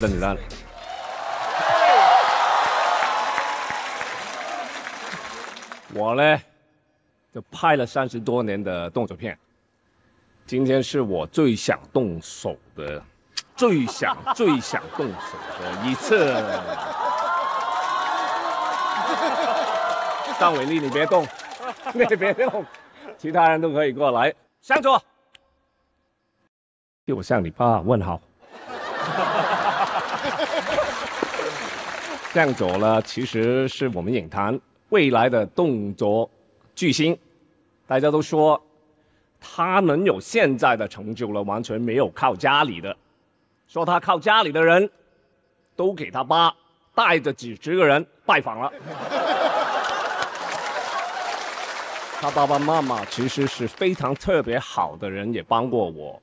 甄子丹。我呢，就拍了三十多年的动作片，今天是我最想动手的，最想最想动手的一次。张伟丽，你别动，你别动，其他人都可以过来。向左，替我向你爸问好。向左呢，其实是我们影坛未来的动作巨星，大家都说他能有现在的成就了，完全没有靠家里的。说他靠家里的人，都给他爸带着几十个人拜访了。他爸爸妈妈其实是非常特别好的人，也帮过我。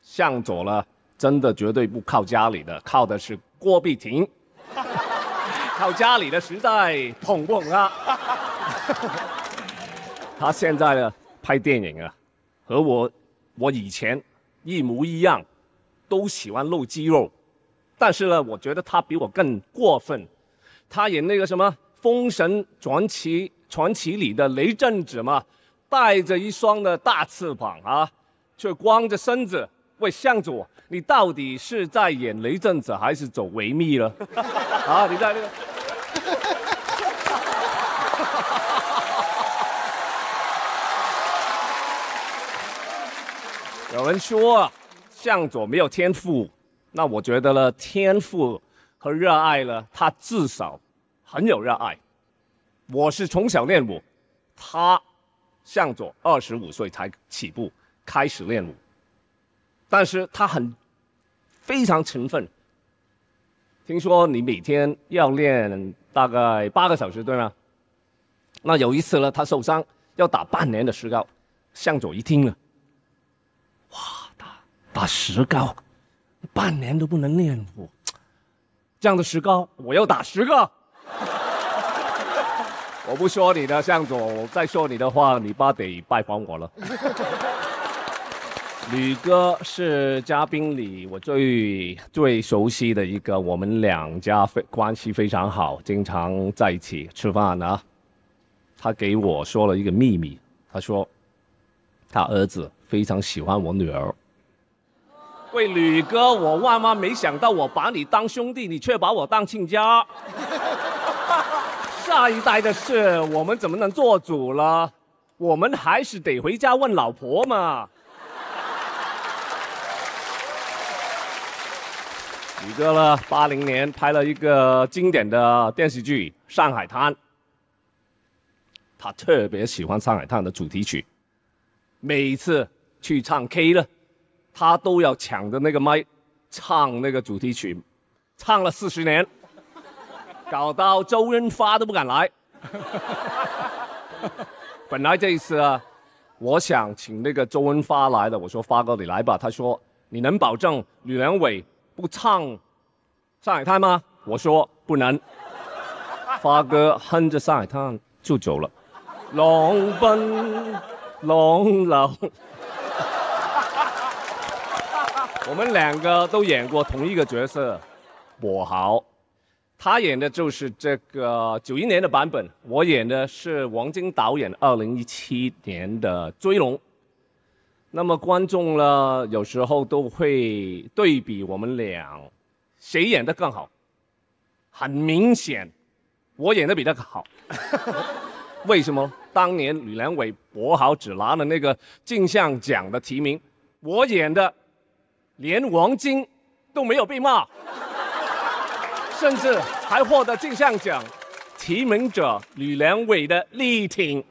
向左呢，真的绝对不靠家里的，靠的是郭碧婷。靠家里的时代捧不捧他？他现在呢拍电影啊，和我我以前一模一样，都喜欢露肌肉，但是呢，我觉得他比我更过分。他演那个什么《封神传奇》传奇里的雷震子嘛，带着一双的大翅膀啊，却光着身子。喂，向佐，你到底是在演雷震子还是走维密了？啊，你在那个。有人说向左没有天赋，那我觉得呢，天赋和热爱呢，他至少很有热爱。我是从小练武，他向左二十五岁才起步开始练武，但是他很非常勤奋。听说你每天要练大概八个小时，对吗？那有一次呢，他受伤要打半年的石膏，向左一听呢。打打石膏，半年都不能练武，这样的石膏我要打十个。我不说你的向左，我再说你的话，你爸得拜访我了。吕哥是嘉宾里我最最熟悉的一个，我们两家非关系非常好，经常在一起吃饭啊。他给我说了一个秘密，他说他儿子非常喜欢我女儿。喂，吕哥，我万万没想到，我把你当兄弟，你却把我当亲家。下一代的事，我们怎么能做主了？我们还是得回家问老婆嘛。吕哥呢，八零年拍了一个经典的电视剧《上海滩》，他特别喜欢《上海滩》的主题曲，每次去唱 K 呢。他都要抢着那个麦，唱那个主题曲，唱了四十年，搞到周润发都不敢来。本来这一次啊，我想请那个周润发来的，我说发哥你来吧。他说你能保证吕良伟不唱《上海滩》吗？我说不能。发哥哼着《上海滩》就走了，龙奔龙楼。我们两个都演过同一个角色，跛豪，他演的就是这个九一年的版本，我演的是王晶导演二零一七年的《追龙》。那么观众呢，有时候都会对比我们俩，谁演的更好？很明显，我演的比他好。为什么？当年吕良伟跛豪只拿了那个金像奖的提名，我演的。连王晶都没有被骂，甚至还获得金像奖提名者吕良伟的力挺。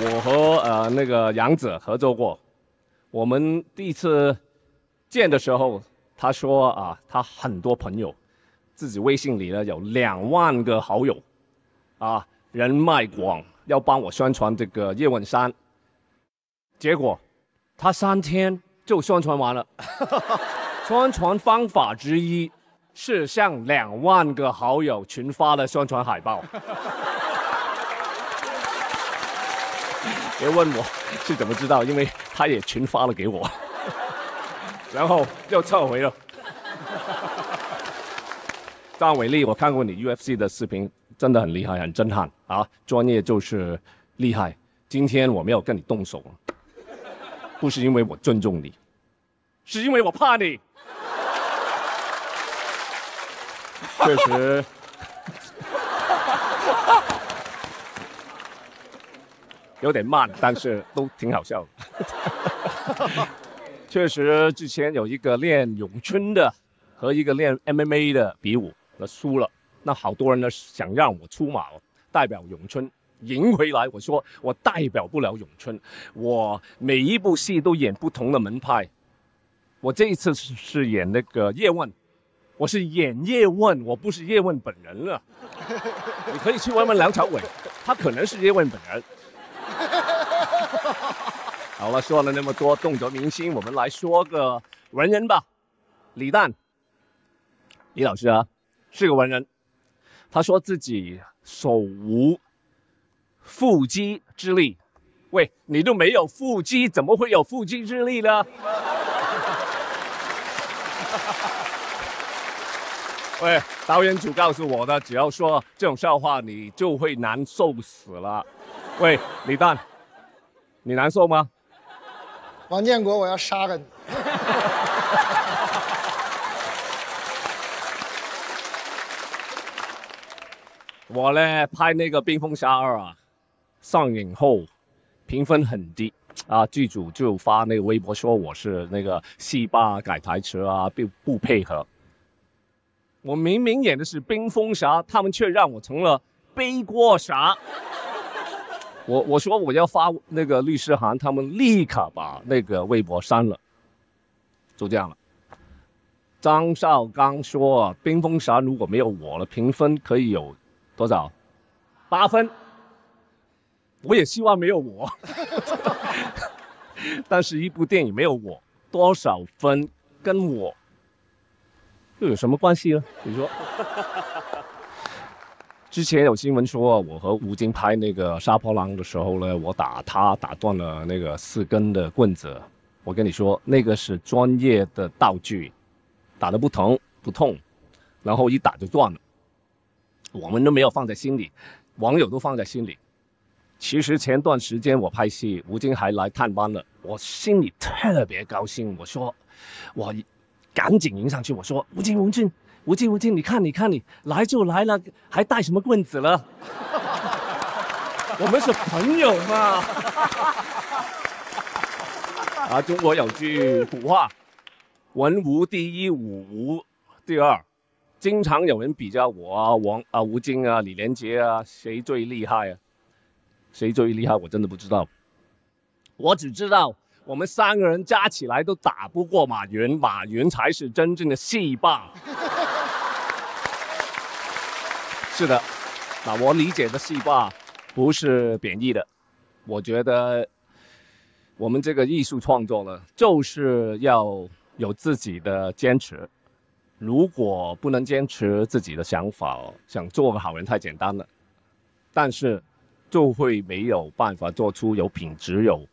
我和呃那个杨子合作过，我们第一次见的时候，他说啊，他很多朋友，自己微信里呢有两万个好友，啊，人脉广。要帮我宣传这个叶问三，结果他三天就宣传完了。宣传方法之一是向两万个好友群发的宣传海报。别问我是怎么知道，因为他也群发了给我，然后又撤回了。张伟丽，我看过你 UFC 的视频，真的很厉害，很震撼啊！专业就是厉害。今天我没有跟你动手，不是因为我尊重你，是因为我怕你。确实，有点慢，但是都挺好笑的。确实，之前有一个练咏春的和一个练 MMA 的比武。那输了，那好多人呢想让我出马代表咏春赢回来。我说我代表不了咏春，我每一部戏都演不同的门派。我这一次是是演那个叶问，我是演叶问，我不是叶问本人了。你可以去问问梁朝伟，他可能是叶问本人。好了，说了那么多动作明星，我们来说个文人吧。李诞，李老师啊。是个文人，他说自己手无缚鸡之力。喂，你都没有腹肌，怎么会有腹肌之力呢？喂，导演组告诉我的，只要说这种笑话，你就会难受死了。喂，李诞，你难受吗？王建国，我要杀了你！我呢拍那个《冰封侠二》啊，上映后评分很低啊，剧组就发那个微博说我是那个戏霸改台词啊，并不配合。我明明演的是冰封侠，他们却让我成了背锅侠。我我说我要发那个律师函，他们立刻把那个微博删了，就这样了。张绍刚说，冰封侠如果没有我了，评分可以有。多少？八分。我也希望没有我，但是一部电影没有我，多少分跟我又有什么关系呢？你说？之前有新闻说，我和吴京拍那个杀破狼的时候呢，我打他打断了那个四根的棍子。我跟你说，那个是专业的道具，打的不疼不痛，然后一打就断了。我们都没有放在心里，网友都放在心里。其实前段时间我拍戏，吴京还来探班了，我心里特别高兴。我说，我赶紧迎上去，我说吴京，吴京，吴京，吴京，你看，你看，你来就来了，还带什么棍子了？我们是朋友嘛。啊，中国有句古话，文无第一，武无第二。经常有人比较我啊，王啊，吴京啊，李连杰啊，谁最厉害啊？谁最厉害？我真的不知道。我只知道我们三个人加起来都打不过马云，马云才是真正的戏霸。是的，那我理解的戏霸不是贬义的。我觉得我们这个艺术创作呢，就是要有自己的坚持。如果不能坚持自己的想法，想做个好人太简单了，但是就会没有办法做出有品质、有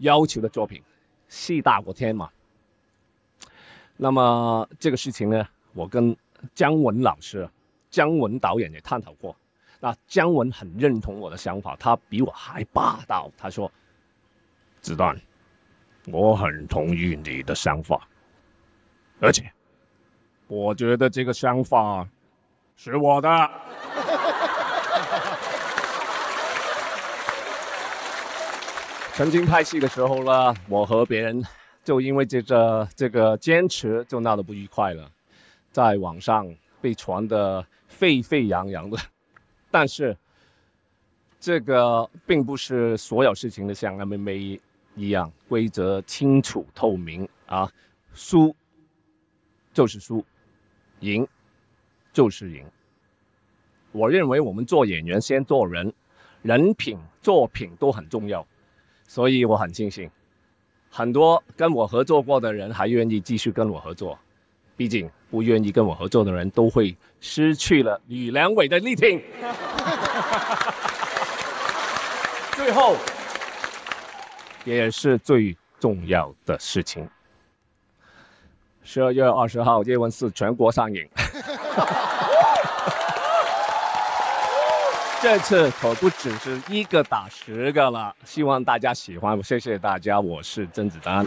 要求的作品。戏大过天嘛。那么这个事情呢，我跟姜文老师、姜文导演也探讨过。那姜文很认同我的想法，他比我还霸道。他说：“子弹，我很同意你的想法，而且。”我觉得这个想法是我的。曾经拍戏的时候呢，我和别人就因为这个这个坚持就闹得不愉快了，在网上被传的沸沸扬扬的。但是这个并不是所有事情都像 MMA 一样规则清楚透明啊，输就是输。赢就是赢。我认为我们做演员先做人，人品、作品都很重要，所以我很庆幸，很多跟我合作过的人还愿意继续跟我合作。毕竟不愿意跟我合作的人都会失去了吕良伟的力挺。最后，也是最重要的事情。十二月二十号，叶问四全国上映。这次可不只是一个打十个了，希望大家喜欢。谢谢大家，我是甄子丹。